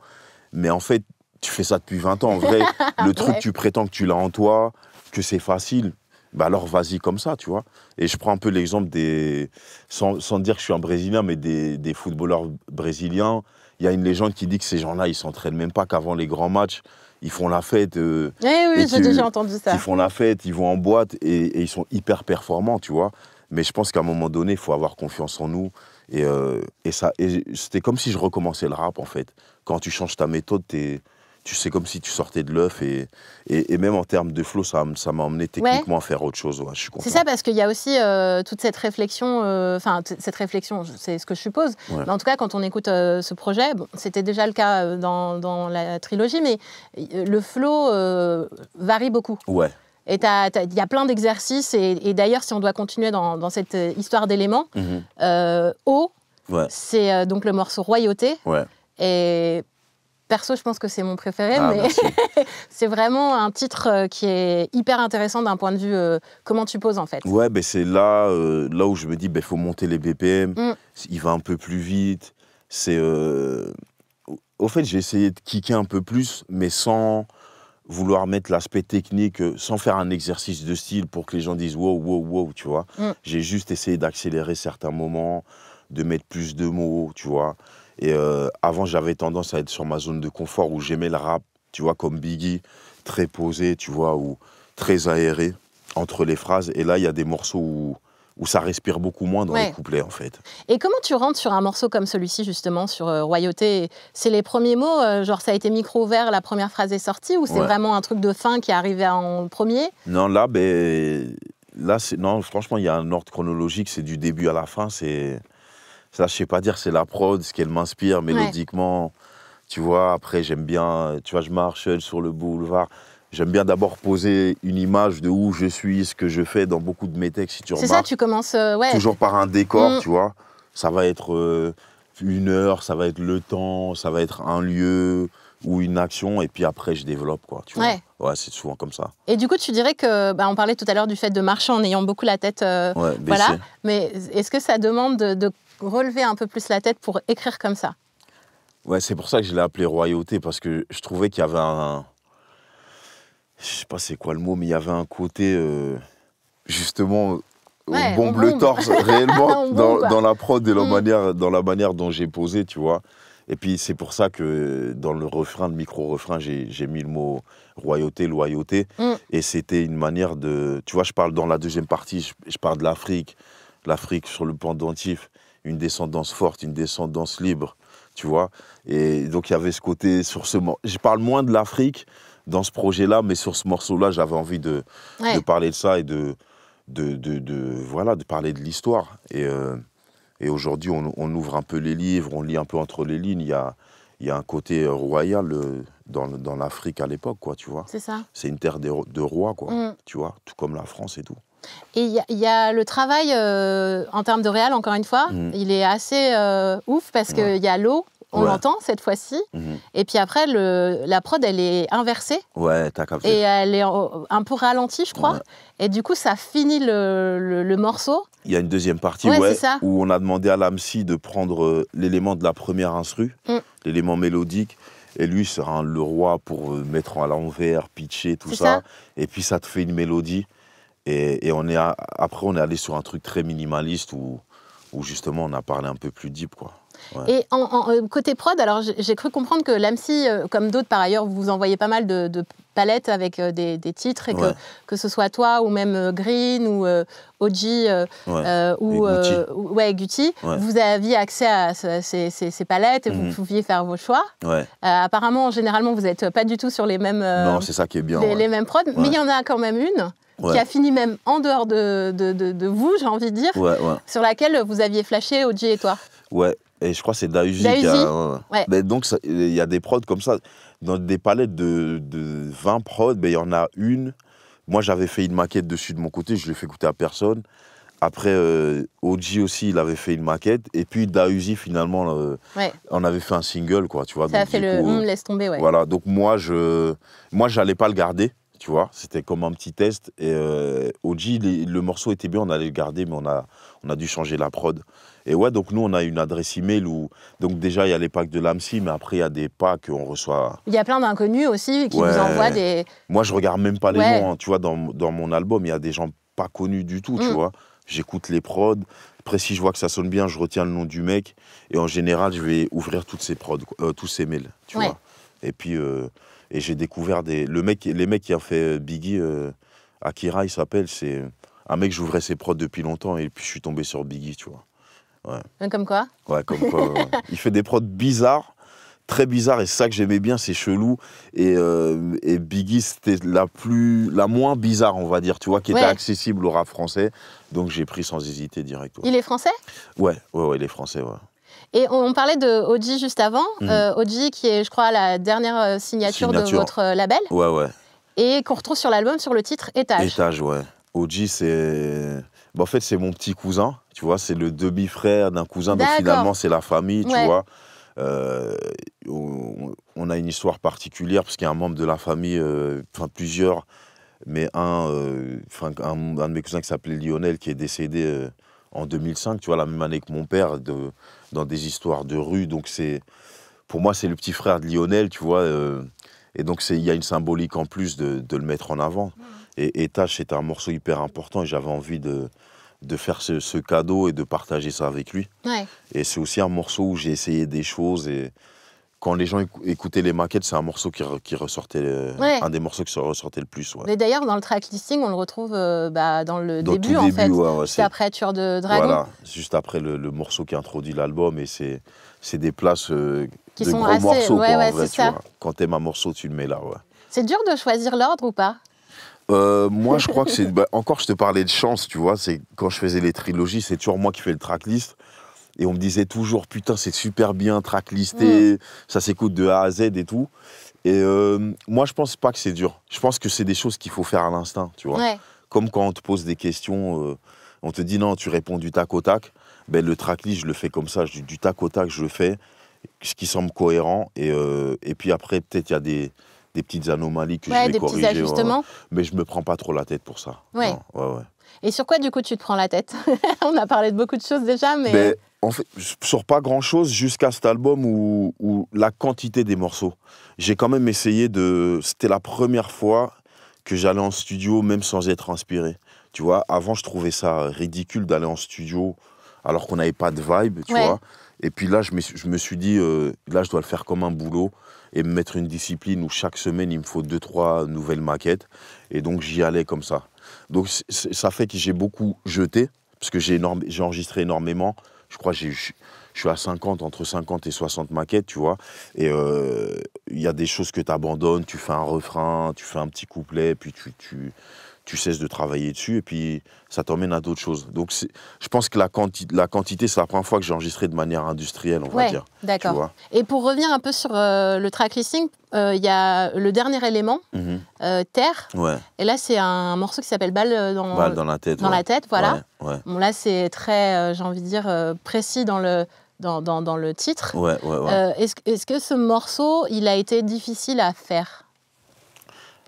Mais en fait, tu fais ça depuis 20 ans. En vrai, le truc, Ouais. tu prétends que tu l'as en toi, que c'est facile. Bah alors vas-y comme ça, tu vois. Et je prends un peu l'exemple des, sans, sans dire que je suis un Brésilien, mais des, des footballeurs brésiliens. Il y a une légende qui dit que ces gens-là, ils s'entraînent même pas qu'avant les grands matchs. Ils font la fête. euh, Eh oui, j'ai déjà entendu ça. ils font la fête, ils vont en boîte et, et ils sont hyper performants, tu vois. Mais je pense qu'à un moment donné, il faut avoir confiance en nous. Et, euh, et ça, c'était comme si je recommençais le rap, en fait. Quand tu changes ta méthode, t'es- tu sais comme si tu sortais de l'œuf. Et, et, et même en termes de flow, ça, m'a emmené techniquement à faire autre chose. Ouais, je suis content. C'est ça parce qu'il y a aussi euh, toute cette réflexion, euh, enfin cette réflexion, c'est ce que je suppose. Ouais. Mais en tout cas, quand on écoute euh, ce projet, bon, c'était déjà le cas dans, dans la trilogie, mais le flow varie beaucoup. Ouais, Et il y a plein d'exercices. Et, et d'ailleurs, si on doit continuer dans, dans cette histoire d'éléments, O, ouais, c'est donc le morceau Royauté. ouais. Et perso, je pense que c'est mon préféré, Ah, mais c'est vraiment un titre euh, qui est hyper intéressant d'un point de vue euh, comment tu poses en fait. Ouais, ben c'est là, euh, là où je me dis, il faut monter les BPM. Mm. Il va un peu plus vite. C'est, euh, Au fait, j'ai essayé de kicker un peu plus, mais sans vouloir mettre l'aspect technique, sans faire un exercice de style pour que les gens disent wow, wow, wow, tu vois. Mm. J'ai juste essayé d'accélérer certains moments, de mettre plus de mots, tu vois. Et euh, avant, j'avais tendance à être sur ma zone de confort où j'aimais le rap, tu vois, comme Biggie, très posé, tu vois, ou très aéré entre les phrases. Et là, il y a des morceaux où, où ça respire beaucoup moins dans Ouais. les couplets, en fait. Et comment tu rentres sur un morceau comme celui-ci justement, sur euh, Royauté? C'est les premiers mots, euh, genre ça a été micro ouvert, la première phrase est sortie, ou c'est Ouais. vraiment un truc de fin qui est arrivé en premier? Non, là, ben, là, non, franchement, il y a un ordre chronologique, c'est du début à la fin. C'est ça, je sais pas dire, c'est la prod, ce qu'elle m'inspire mélodiquement. Tu vois, après, j'aime bien, tu vois, je marche sur le boulevard. J'aime bien d'abord poser une image de où je suis, ce que je fais dans beaucoup de mes textes. Si tu C'est ça, tu commences. euh, ouais. toujours par un décor, Mm. tu vois. Ça va être euh, une heure, ça va être le temps, ça va être un lieu ou une action, et puis après, je développe, quoi. Tu vois. Ouais. Ouais, c'est souvent comme ça. Et du coup, tu dirais que. Bah, on parlait tout à l'heure du fait de marcher en ayant beaucoup la tête. euh, Ouais, Voilà. Mais est-ce que ça demande de, de relever un peu plus la tête pour écrire comme ça Ouais, c'est pour ça que je l'ai appelé royauté, parce que je trouvais qu'il y avait un. Je sais pas c'est quoi le mot, mais il y avait un côté. euh, Justement. Ouais, on bombe on le bombe. torse réellement dans, la prod et la Mm. manière, dans la manière dont j'ai posé, tu vois. Et puis c'est pour ça que dans le refrain, le micro-refrain, j'ai j'ai mis le mot royauté, loyauté. Mm. Et c'était une manière de. Tu vois, je parle dans la deuxième partie, je, je parle de l'Afrique, l'Afrique sur le pendentif, une descendance forte, une descendance libre, tu vois. Et donc il y avait ce côté sur ce. Je parle moins de l'Afrique dans ce projet-là, mais sur ce morceau-là, j'avais envie de, Ouais. de parler de ça et de, de, de, de- voilà, de parler de l'histoire. Et, euh, et aujourd'hui, on, on ouvre un peu les livres, on lit un peu entre les lignes. Il y a, il y a un côté euh, royal euh, dans, l'Afrique à l'époque, quoi, tu vois. C'est ça. C'est une terre de, de rois, quoi, Mm. tu vois, tout comme la France et tout. Et il y, a- il y a le travail euh, en termes de réal, encore une fois, Mhm. il est assez euh, ouf parce qu'il Ouais. y a l'eau, on Ouais. l'entend cette fois-ci. Mhm. Et puis après, le, la prod, elle est inversée Ouais, t'as capté. et elle est un peu ralentie, je crois. Ouais. Et du coup, ça finit le, le- le morceau. Il y a une deuxième partie Ouais, ouais, c'est ça. où on a demandé à l'AMSI de prendre euh, l'élément de la première instru, Mm. l'élément mélodique, et lui sera le roi pour mettre à l'envers, pitcher, tout ça. Et puis ça te fait une mélodie. Et, et on est à- après, on est allé sur un truc très minimaliste où, où justement on a parlé un peu plus deep. Quoi. Et en, en- euh, côté prod, alors j'ai cru comprendre que l'AMSI, euh, comme d'autres par ailleurs, vous envoyez pas mal de, de palettes avec euh, des, des titres et que, Ouais. que ce soit toi ou même Green ou euh, Oji euh, Ouais. euh, ou Gucci. Gucci, vous aviez accès à ce- ces, ces- ces palettes et Mhm. vous pouviez faire vos choix. Apparemment, généralement, vous n'êtes pas du tout sur les mêmes, non, c'est ça qui est bien. les, les mêmes prods, mais il y en a quand même une Ouais. qui a fini même en dehors de, de, de- de vous, j'ai envie de dire, Ouais, ouais. sur laquelle vous aviez flashé Oji et toi. Ouais, et je crois que c'est qui a. Ouais. Mais donc, il y a des prods comme ça. Dans des palettes de, de 20 prods, ben, il y en a une. Moi, j'avais fait une maquette dessus de mon côté, je l'ai fait écouter à personne. Après, euh, Oji aussi, il avait fait une maquette. Et puis, Dausi, finalement, euh, Ouais. on avait fait un single, quoi, tu vois. Ça a fait le coup, hum, euh, laisse tomber, ouais. Voilà, donc moi, je moi, j'allais pas le garder, tu vois. C'était comme un petit test. Et euh, les- le morceau était bien, on allait le garder, mais on a, on a dû changer la prod. Et ouais, donc nous, on a une adresse email où. Donc déjà, il y a les packs de l'AMSI, mais après, il y a des packs qu'on reçoit. Il y a plein d'inconnus aussi qui Ouais. vous envoient des. Moi, je regarde même pas les Ouais. noms, hein, tu vois. Dans, dans mon album, il y a des gens pas connus du tout, tu Mm. vois. J'écoute les prods. Après, si je vois que ça sonne bien, je retiens le nom du mec. Et en général, je vais ouvrir toutes ces prods, euh, tous ces mails, tu Ouais. vois. Et puis, euh, et j'ai découvert des. Le mec, les mecs qui ont fait euh, Biggie, euh, Akira, il s'appelle, c'est un mec, j'ouvrais ses prods depuis longtemps et puis je suis tombé sur Biggie, tu vois. Comme quoi? Ouais, comme quoi. ouais. Il fait des prods bizarres, très bizarres, et ça que j'aimais bien, c'est chelou. Et, euh, et Biggie, c'était la plus, la moins bizarre, on va dire, tu vois, qui était Ouais. accessible au rap français. Donc j'ai pris sans hésiter direct. Ouais, Il est français? Ouais, ouais, ouais, il est français, ouais. Et on, on parlait de Oji juste avant. Mhm. Euh, Oji, qui est, je crois, la dernière euh, signature, de votre euh, label. Ouais, ouais. Et qu'on retrouve sur l'album sur le titre Étage. Étage, ouais. OG, c'est. Bah, en fait, c'est mon petit cousin, tu vois, c'est le demi-frère d'un cousin, donc finalement, c'est la famille, tu Ouais. vois. Euh, on, a une histoire particulière parce qu'il y a un membre de la famille, euh, enfin plusieurs, mais un, euh, enfin, un, un de mes cousins qui s'appelait Lionel qui est décédé en 2005, tu vois, la même année que mon père, de, dans des histoires de rue. Donc, c'est, pour moi, c'est le petit frère de Lionel, tu vois. euh, et donc, c'est- il y a une symbolique en plus de, de le mettre en avant. Et Étage, c'était un morceau hyper important et j'avais envie de, de faire ce, ce cadeau et de partager ça avec lui. Ouais. Et c'est aussi un morceau où j'ai essayé des choses et quand les gens écou- écoutaient les maquettes, c'est un morceau qui, re- qui ressortait, Ouais. un des morceaux qui ressortait le plus. Ouais. Mais d'ailleurs, dans le track listing, on le retrouve euh, bah, dans le Dans début, en début, fait. ouais, c'est après Tueur de Dragon. voilà, juste après le, le morceau qui introduit l'album et c'est des places euh, Qui de sont gros assez- morceaux quoi, en vrai, tu ça. vois. Quand t'aimes un morceau, tu le mets là. C'est dur de choisir l'ordre ou pas? Euh, moi, je crois que c'est. bah, encore, je te parlais de chance, tu vois. C'est quand je faisais les trilogies, c'est toujours moi qui fais le tracklist. Et on me disait toujours, putain, c'est super bien tracklisté, ça s'écoute de A à Z et tout. Et euh, moi, je pense pas que c'est dur. Je pense que c'est des choses qu'il faut faire à l'instinct, tu vois. Ouais. Comme quand on te pose des questions, euh, on te dit non, tu réponds du tac au tac. Ben, le tracklist, je le fais comme ça, je- du tac au tac, je le fais, ce qui semble cohérent. Et, euh, et puis après, peut-être il y a des, des petites anomalies que je Ouais, vais des corriger. petits ouais. ajustements. Mais je me prends pas trop la tête pour ça. Ouais. Non, ouais, ouais. Et sur quoi, du coup, tu te prends la tête On a parlé de beaucoup de choses déjà, mais. Ben, en fait, sur pas grand chose jusqu'à cet album où, où la quantité des morceaux. J'ai quand même essayé de. C'était la première fois que j'allais en studio même sans être inspiré. Tu vois, avant je trouvais ça ridicule d'aller en studio alors qu'on n'avait pas de vibe, tu Ouais. vois. Et puis là, je me, suis- je me suis dit, euh, là, je dois le faire comme un boulot et me mettre une discipline où chaque semaine, il me faut deux, trois nouvelles maquettes. Et donc, j'y allais comme ça. Donc, ça fait que j'ai beaucoup jeté, parce que j'ai enregistré énormément. Je crois que je suis à 50, entre 50 et 60 maquettes, tu vois. Et euh, il y a des choses que tu abandonnes, tu fais un refrain, tu fais un petit couplet, puis tu, tu cesses de travailler dessus, et puis ça t'emmène à d'autres choses. Donc, je pense que la, quanti la quantité, c'est la première fois que j'ai enregistré de manière industrielle, on va dire. D'accord. Et pour revenir un peu sur euh, le track listing, euh, il y a le dernier élément, Mhm. euh, Terre. Ouais, Et là, c'est un morceau qui s'appelle Balle dans, balle dans la tête. dans ouais. la tête, voilà. Bon, là, c'est très, j'ai envie de dire, précis dans le, dans, dans, dans le titre. Ouais, ouais, ouais. Est-ce est-ce que ce morceau, il a été difficile à faire?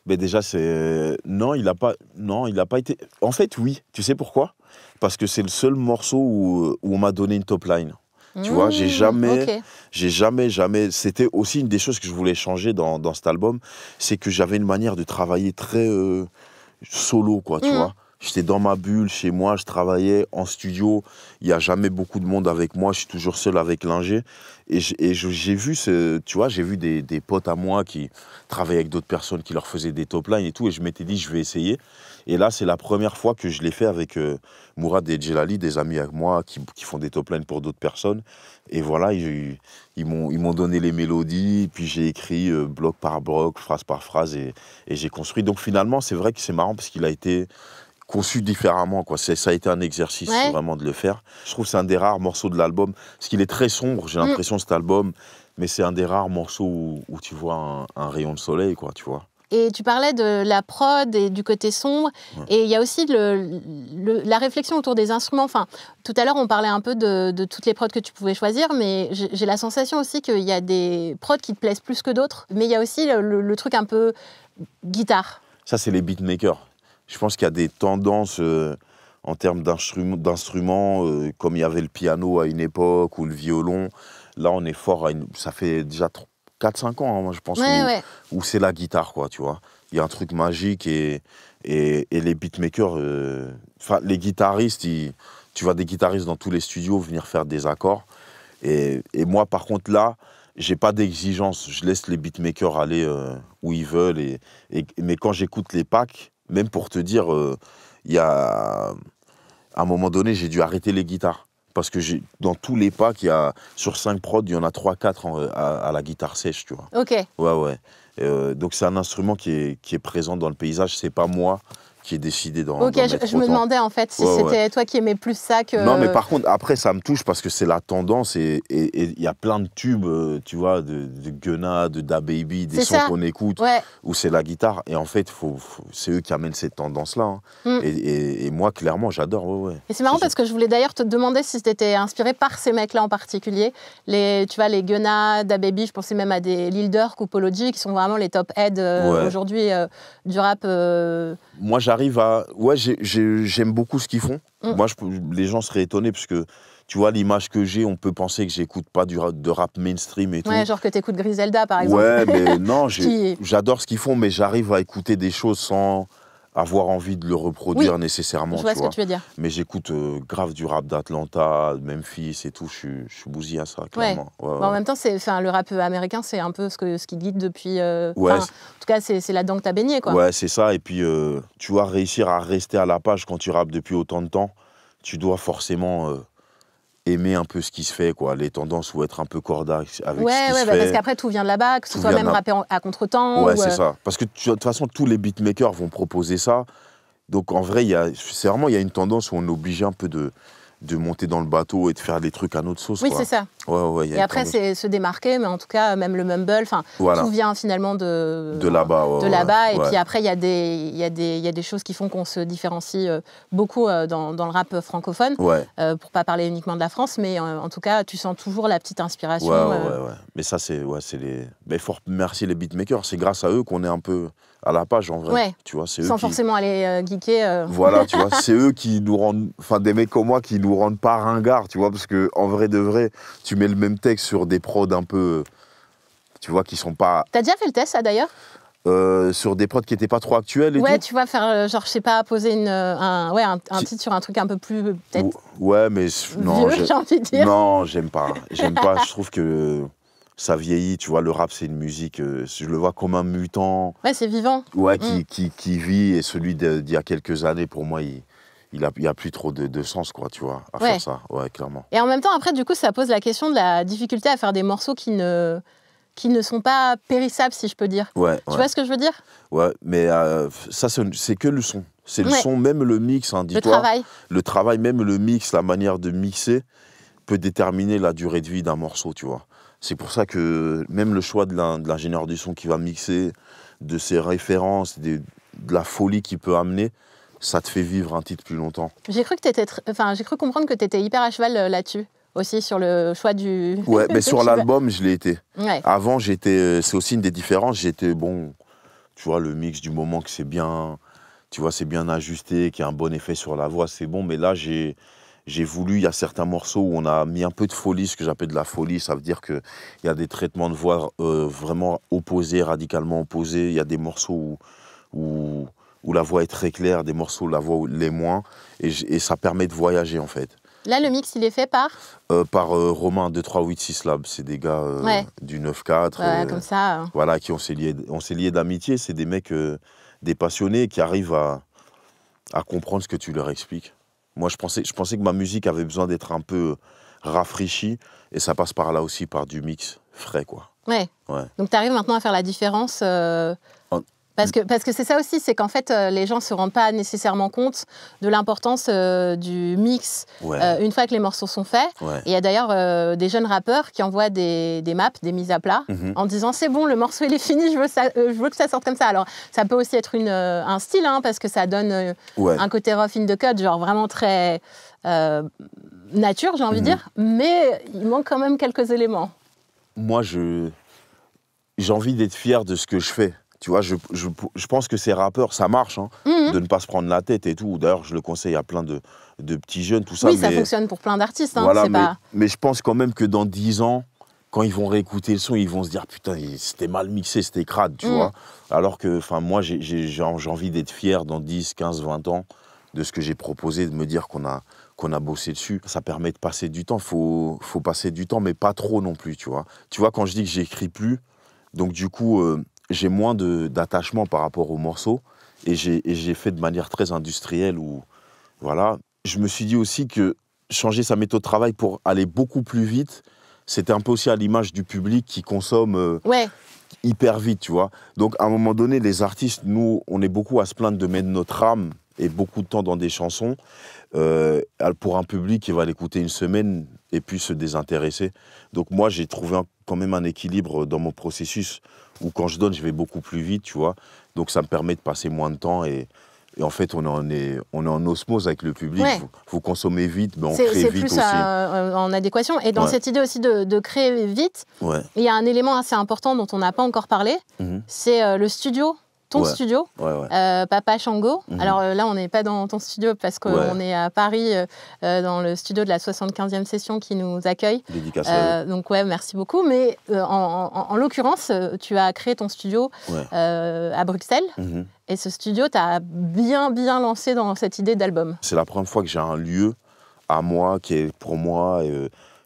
Mais déjà, c'est. Non, il n'a pas... Non, il a pas été. En fait, oui. Tu sais pourquoi? Parce que c'est le seul morceau où, où on m'a donné une top line. Tu vois, j'ai Mmh, jamais-. J'ai jamais, jamais. C'était aussi une des choses que je voulais changer dans, dans cet album. C'est que j'avais une manière de travailler très euh, solo, quoi, tu Mhm. vois. J'étais dans ma bulle, chez moi, je travaillais en studio. Il n'y a jamais beaucoup de monde avec moi. Je suis toujours seul avec l'ingé. Et j'ai vu, ce, tu vois, j'ai vu des, des potes à moi qui travaillaient avec d'autres personnes qui leur faisaient des top lines et tout. Et je m'étais dit, je vais essayer. Et là, c'est la première fois que je l'ai fait avec euh, Mourad et Djelali, des amis avec moi qui, qui font des top lines pour d'autres personnes. Et voilà, ils, ils m'ont donné les mélodies, puis j'ai écrit euh, bloc par bloc, phrase par phrase, et, et j'ai construit. Donc finalement, c'est vrai que c'est marrant parce qu'il a été conçu différemment. Quoi. Ça a été un exercice Ouais. vraiment de le faire. Je trouve que c'est un des rares morceaux de l'album, parce qu'il est très sombre, j'ai Mm. l'impression, cet album, mais c'est un des rares morceaux où, où tu vois un, un rayon de soleil, quoi, tu vois. Et tu parlais de la prod et du côté sombre. Ouais. Et il y a aussi le, le- la réflexion autour des instruments. Enfin, tout à l'heure, on parlait un peu de, de toutes les prods que tu pouvais choisir, mais j'ai la sensation aussi qu'il y a des prods qui te plaisent plus que d'autres. Mais il y a aussi le, le- le truc un peu guitare. Ça, c'est les beatmakers. Je pense qu'il y a des tendances euh, en termes d'instruments, euh, comme il y avait le piano à une époque ou le violon. Là, on est fort à une... Ça fait déjà 4-5 ans, hein, moi, je pense, Ouais, où, ouais. où c'est la guitare, quoi, tu vois. Il y a un truc magique et, et, et les beatmakers, euh, enfin, les guitaristes, ils- tu vois des guitaristes dans tous les studios venir faire des accords. Et, et moi, par contre, là, j'ai pas d'exigence. Je laisse les beatmakers aller euh, où ils veulent. Et, et- mais quand j'écoute les packs, même pour te dire, euh, il y a. À un moment donné, j'ai dû arrêter les guitares. Parce que j'ai- dans tous les packs, il y a, sur 5 prods, il y en a 3-4 en- à, à la guitare sèche, tu vois. Ok. Ouais, ouais. Euh, donc c'est un instrument qui est, qui est présent dans le paysage. C'est pas moi qui ai décidé d'en Ok, je, me demandais en fait si Ouais, c'était toi qui aimais plus ça que. Non, mais par contre, après, ça me touche parce que c'est la tendance et il y a plein de tubes, euh, tu vois, de, de Gunna, de Da Baby, des sons qu'on écoute Ouais, où c'est la guitare. Et en fait, faut, faut- c'est eux qui amènent cette tendance-là. hein. Mm. Et, et- et moi, clairement, j'adore. Ouais, ouais. Et c'est marrant parce que je voulais d'ailleurs te demander si tu étais inspiré par ces mecs-là en particulier. Les, tu vois, les Gunna, Da Baby, je pensais même à des Lil Durk ou Polo G qui sont vraiment les top heads euh, aujourd'hui euh, du rap. euh, Moi, j'arrive à. Ouais, j'ai- j'ai- j'aime beaucoup ce qu'ils font. Mm. Moi, je les gens seraient étonnés parce que, tu vois, l'image que j'ai, on peut penser que j'écoute pas du rap, de rap mainstream et tout. ouais, genre que tu écoutes Griselda par exemple. Ouais, mais non, j'adore ce qu'ils font, mais j'arrive à écouter des choses sans avoir envie de le reproduire nécessairement. je vois tu ce vois. que tu veux dire. Mais j'écoute euh, grave du rap d'Atlanta, Memphis et tout. Je suis, je suis bousillé à ça, clairement. Ouais, Bon, ouais. en même temps, le rap américain, c'est un peu ce, que, ce qui guide depuis. euh, en tout cas, c'est, là-dedans que tu as baigné. Quoi. Ouais, c'est ça. Et puis, euh, tu vois, réussir à rester à la page quand tu rappes depuis autant de temps, tu dois forcément euh, aimer un peu ce qui se fait, quoi. Les tendances ou être un peu corda avec ce qui Ouais, ouais, se bah, fait. parce qu'après tout vient de là-bas, que ce soit même rappé à contre-temps. Ouais, ou, c'est euh, ça. Parce que de toute façon, tous les beatmakers vont proposer ça. Donc en vrai, c'est vraiment il y a une tendance où on est obligé un peu de, de monter dans le bateau et de faire des trucs à notre sauce. Oui, c'est ça. Ouais, ouais, il y a Et après, c'est se démarquer, mais en tout cas, même le mumble, Voilà, tout vient finalement de, de là-bas. ouais, de ouais, là-bas. Et puis après, il y, a des- il y, a des- il y a des choses qui font qu'on se différencie euh, beaucoup euh, dans, dans le rap francophone, euh, pour pas parler uniquement de la France, mais euh, en tout cas, tu sens toujours la petite inspiration. ouais, euh, ouais, ouais. Mais ça, c'est ouais, les. Mais faut remercier les beatmakers. C'est grâce à eux qu'on est un peu à la page en vrai. Ouais. Tu vois, c'est eux sans qui. forcément aller euh, geeker. euh. Voilà, tu vois, c'est eux qui nous rendent, enfin des mecs comme moi qui nous rendent pas ringards, tu vois, parce que en vrai de vrai, tu mets le même texte sur des prods un peu, tu vois, qui sont pas, T'as déjà fait le test, ça d'ailleurs? Euh, sur des prods qui étaient pas trop actuels et Ouais, tout. tu vois, faire, genre, je sais pas, poser une, un, ouais, un, un Si- titre sur un truc un peu plus, peut-être Ouais, mais non, vieux, j'ai- j'ai envie de dire. non, j'aime pas, j'aime pas. Je trouve que ça vieillit, tu vois. Le rap, c'est une musique, euh, je le vois comme un mutant, Ouais, c'est vivant. ouais, qui, Mm. qui, qui vit et celui d'il y a quelques années, pour moi, il, il a, il y a plus trop de, de sens, quoi, tu vois, à Ouais. faire ça, ouais, clairement. Et en même temps, après, du coup, ça pose la question de la difficulté à faire des morceaux qui ne, qui ne sont pas périssables, si je peux dire. Ouais, Tu ouais. vois ce que je veux dire? Ouais, mais euh, ça, c'est que le son. C'est le son, même le mix, hein, Le travail. Le travail, même le mix, la manière de mixer, peut déterminer la durée de vie d'un morceau, tu vois. C'est pour ça que même le choix de l'in- de l'ingénieur du son qui va mixer, de ses références, des- de la folie qu'il peut amener, ça te fait vivre un titre plus longtemps. J'ai cru, que t'étais tr- enfin, j'ai cru comprendre que tu étais hyper à cheval euh, là-dessus, aussi, sur le choix du. Ouais, mais sur l'album, je l'ai été. Ouais. Avant, j'étais. euh, C'est aussi une des différences. J'étais bon. Tu vois, le mix du moment que c'est bien. Tu vois, c'est bien ajusté, qu'il y a un bon effet sur la voix, c'est bon. Mais là, j'ai. J'ai voulu, il y a certains morceaux où on a mis un peu de folie, ce que j'appelle de la folie. Ça veut dire qu'il y a des traitements de voix euh, vraiment opposés, radicalement opposés. Il y a des morceaux où, où, où la voix est très claire, des morceaux où la voix l'est moins. Et, ça permet de voyager, en fait. Là, le mix, il est fait par? Euh, par euh, Romain 2386 Lab, c'est des gars euh, Ouais. du 9-4. Ouais, euh, comme ça. euh. voilà, qui on s'est liés, liés d'amitié. C'est des mecs, des passionnés qui arrivent à, à comprendre ce que tu leur expliques. Moi, je pensais, je pensais que ma musique avait besoin d'être un peu rafraîchie, et ça passe par là aussi, par du mix frais, quoi. Ouais. Ouais. Donc, tu arrives maintenant à faire la différence. euh, Parce que parce que c'est ça aussi, c'est qu'en fait, euh, les gens se rendent pas nécessairement compte de l'importance euh, du mix Ouais, euh, une fois que les morceaux sont faits. ouais. Et il y a d'ailleurs des jeunes rappeurs qui envoient des, des maps, des mises à plat, Mhm. en disant c'est bon, le morceau il est fini, je veux, ça, je veux que ça sorte comme ça. Alors ça peut aussi être une, un style, hein, parce que ça donne ouais. un côté rough in the cut, genre vraiment très nature, j'ai envie de Mhm. dire, mais il manque quand même quelques éléments. Moi, je, j'ai envie d'être fier de ce que je fais. Tu vois, je, je, je pense que ces rappeurs, ça marche, hein, Mhm. de ne pas se prendre la tête et tout. D'ailleurs, je le conseille à plein de, de petits jeunes, tout ça. oui, ça fonctionne pour plein d'artistes, hein, Voilà, mais, pas... mais je pense quand même que dans 10 ans, quand ils vont réécouter le son, ils vont se dire putain, c'était mal mixé, c'était crade, tu Mm. vois. Alors que enfin, moi, j'ai- envie d'être fier dans 10, 15, 20 ans de ce que j'ai proposé, de me dire qu'on a, qu'on a bossé dessus. Ça permet de passer du temps. Il faut, faut passer du temps, mais pas trop non plus, tu vois. Tu vois, quand je dis que j'écris plus, donc du coup, euh, j'ai moins d'attachement par rapport aux morceaux. Et j'ai et j'ai fait de manière très industrielle où, voilà. Je me suis dit aussi que changer sa méthode de travail pour aller beaucoup plus vite, c'était un peu aussi à l'image du public qui consomme euh, Ouais, hyper vite, tu vois. Donc, à un moment donné, les artistes, nous, on est beaucoup à se plaindre de mettre notre âme et beaucoup de temps dans des chansons euh, pour un public qui va l'écouter une semaine et puis se désintéresser. Donc, moi, j'ai trouvé un- quand même un équilibre dans mon processus où quand je donne, je vais beaucoup plus vite, tu vois. Donc, ça me permet de passer moins de temps et. et en fait, on est, en, est- on est en osmose avec le public. Ouais. Vous, vous consommez vite, mais on crée vite plus aussi. euh, en adéquation. Et dans Ouais. cette idée aussi de, de créer vite, Ouais. il y a un élément assez important dont on n'a pas encore parlé, Mhm. c'est euh, le studio, ton Ouais. studio. Ouais, ouais. Euh, Papa Shango. Mhm. Alors euh, là, on n'est pas dans ton studio parce qu'on est à Paris, euh, dans le studio de la 75e session qui nous accueille. Dédicace. Euh, donc ouais, merci beaucoup. Mais en, en- en l'occurrence, tu as créé ton studio à Bruxelles. Mhm. Et ce studio t'a bien, bien lancé dans cette idée d'album. C'est la première fois que j'ai un lieu à moi qui est pour moi,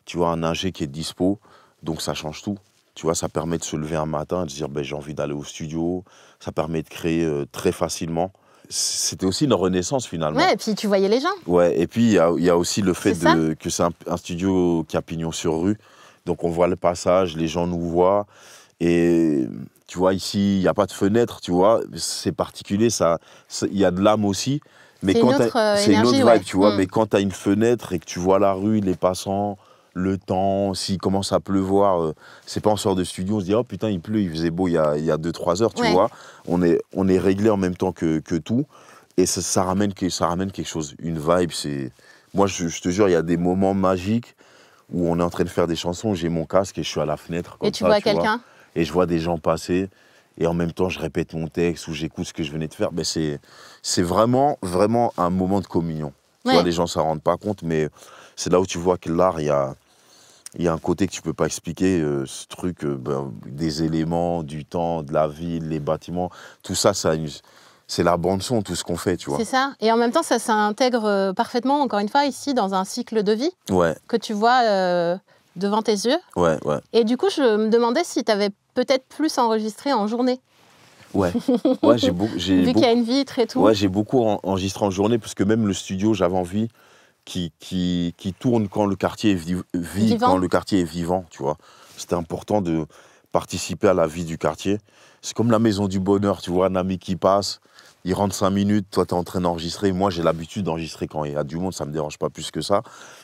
tu vois, un ingé qui est dispo. Donc ça change tout. Tu vois, ça permet de se lever un matin et de se dire ben, j'ai envie d'aller au studio. Ça permet de créer euh, très facilement. c'était aussi une renaissance finalement. Ouais, et puis tu voyais les gens. Ouais, et puis il y a, il y a aussi le fait de, que c'est un, un studio qui a pignon sur rue. Donc on voit le passage, les gens nous voient. Et tu vois, ici, il n'y a pas de fenêtre, tu vois. C'est particulier, ça, il y a de l'âme aussi. Mais C'est quand une t'as- autre, euh, c'est une autre vibe, ouais. tu vois. Mm. Mais quand tu as une fenêtre et que tu vois la rue, les passants, le temps, s'il commence à pleuvoir, euh, c'est pas en sort de studio, on se dit, oh putain, il pleut, il faisait beau il y a 2-3 heures, tu Ouais. vois. On est, on est réglé en même temps que, que tout. Et ça, ça ramène, ça ramène quelque chose, une vibe. C'est Moi, je, je te jure, il y a des moments magiques où on est en train de faire des chansons, j'ai mon casque et je suis à la fenêtre. Comme Et tu ça, vois quelqu'un? et je vois des gens passer et en même temps je répète mon texte ou j'écoute ce que je venais de faire. Ben c'est vraiment vraiment un moment de communion. Tu vois, les gens s'en rendent pas compte, mais c'est là où tu vois que l'art, il y a il y a un côté que tu peux pas expliquer, euh, ce truc, euh, ben, des éléments, du temps, de la ville, les bâtiments, tout ça, ça c'est la bande son, tout ce qu'on fait, tu vois. C'est ça. Et en même temps, ça s'intègre euh, parfaitement, encore une fois, ici, dans un cycle de vie Ouais, que tu vois euh, devant tes yeux. ouais, ouais, Et du coup, je me demandais si tu avais peut-être plus enregistré en journée, ouais. ouais j'ai beaucoup, vu qu'il y a une vitre et tout. Ouais, j'ai beaucoup en- enregistré en journée parce que même le studio, j'avais envie qui, qui, qui tourne quand le quartier vit, Vivant. quand le quartier est vivant, tu vois. C'était important de participer à la vie du quartier. C'est comme la maison du bonheur, tu vois, un ami qui passe, il rentre cinq minutes, toi tu es en train d'enregistrer. Moi j'ai l'habitude d'enregistrer quand il y a du monde, ça me dérange pas plus que ça.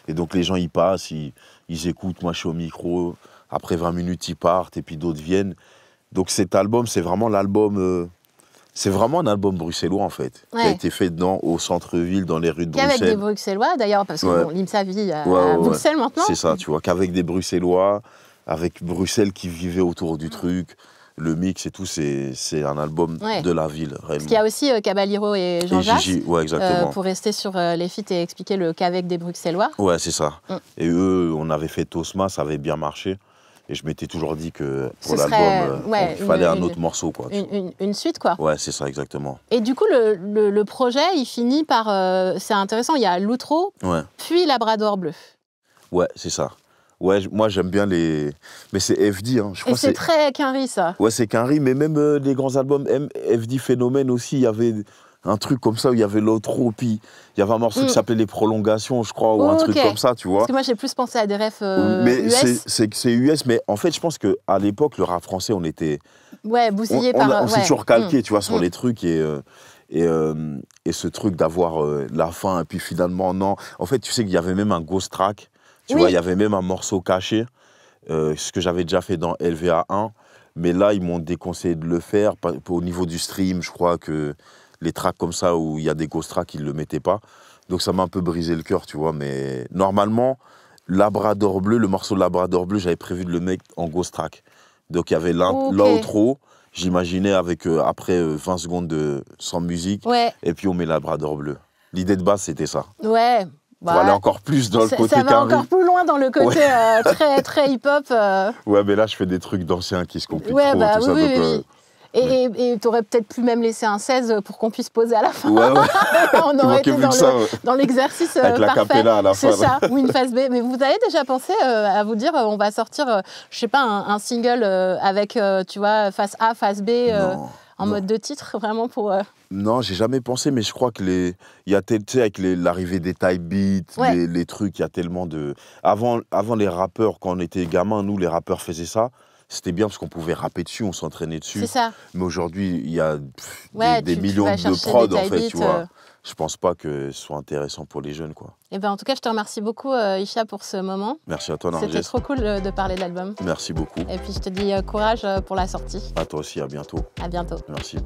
Et donc les gens ils passent, ils, ils écoutent, moi je suis au micro, après 20 minutes ils partent et puis d'autres viennent. Donc cet album, c'est vraiment l'album... euh, c'est vraiment un album bruxellois en fait, qui a été fait dans, au centre-ville, dans les rues de Qu'avec des Bruxelles. Bruxellois, d'ailleurs, parce que Ouais. bon, l'IMSA vit à, Ouais, ouais, à. Bruxelles maintenant. C'est ça, tu vois, qu'avec des Bruxellois, avec Bruxelles qui vivait autour du truc, le mix et tout, c'est un album de la ville, Parce réellement. qu'il y a aussi euh, Caballero et Et Jean-Jacques, euh, exactement. pour rester sur euh, les feats et expliquer le qu'avec des Bruxellois. Ouais, c'est ça. Mm. Et eux, on avait fait Tosma, ça avait bien marché. Et je m'étais toujours dit que pour l'album, euh, ouais, il fallait une- un une- autre morceau, quoi. Une, suite, quoi. Ouais, c'est ça, exactement. Et du coup, le, le- le projet, il finit par. euh, c'est intéressant, il y a l'outro, Ouais, puis Labrador Bleu. ouais, c'est ça. Ouais, moi j'aime bien les. Mais c'est FD, hein. Je crois c'est très Quinry, ça. Ouais, c'est qu'un rythme, mais même euh, les grands albums FD Phénomène aussi, il y avait un truc comme ça où il y avait l'outro, puis il y avait un morceau Mm. qui s'appelait Les Prolongations, je crois, ou un truc comme ça, tu vois. Parce que moi, j'ai plus pensé à des refs euh, mais US. c'est- US, mais en fait, je pense qu'à l'époque, le rap français, on était. Ouais, bousillé on par. on s'est ouais. toujours calqué, Mm. tu vois, sur Mm. les trucs et. euh, et, euh, et ce truc d'avoir euh, la fin, et puis finalement, non. En fait, tu sais qu'il y avait même un ghost track, tu Oui. vois, il y avait même un morceau caché, ce que j'avais déjà fait dans LVA1. Mais là, ils m'ont déconseillé de le faire. Au niveau du stream, je crois que les tracks comme ça, où il y a des ghost tracks, ils ne le mettaient pas. Donc ça m'a un peu brisé le cœur, tu vois. Mais normalement, Labrador Bleu, le morceau Labrador Bleu, j'avais prévu de le mettre en ghost track. Donc il y avait l'outro, j'imaginais avec euh, après euh, 20 secondes de, sans musique, Ouais, et puis on met Labrador Bleu. L'idée de base, c'était ça. ouais. Pour Bah, aller encore plus dans le ça, côté ça va encore plus loin dans le côté euh, très, très hip-hop. euh. Ouais, mais là, je fais des trucs d'anciens qui se compliquent Ouais, trop. bah tout oui, ça, oui, donc, oui, Et tu aurais peut-être pu même laisser un 16 pour qu'on puisse poser à la fin. Ouais, ouais, On aurait été dans que le- ouais. l'exercice euh, Avec la parfait. capella à la C'est fin. ça, ou une phase B. Mais vous avez déjà pensé euh, à vous dire, euh, on va sortir, euh, je sais pas, un, un single euh, avec, tu vois, face A, face B, Non, en non. mode de titre, vraiment pour. Non, j'ai jamais pensé, mais je crois que les. Il y a tel- tu sais, avec l'arrivée des type beats, Ouais. les, les trucs, il y a tellement de. Avant, avant les rappeurs, quand on était gamins, nous, les rappeurs faisaient ça. C'était bien parce qu'on pouvait rapper dessus, on s'entraînait dessus. C'est ça. Mais aujourd'hui, il y a pff, Ouais, des, des tu- tu millions de chercher prod, des en fait, tu vois. euh. Je pense pas que ce soit intéressant pour les jeunes, quoi. Et ben, en tout cas, je te remercie beaucoup, euh, Isha, pour ce moment. Merci à toi, C'était Narges. trop cool euh, de parler de l'album. Merci beaucoup. Et puis, je te dis courage pour la sortie. À toi aussi, à bientôt. À bientôt. Merci.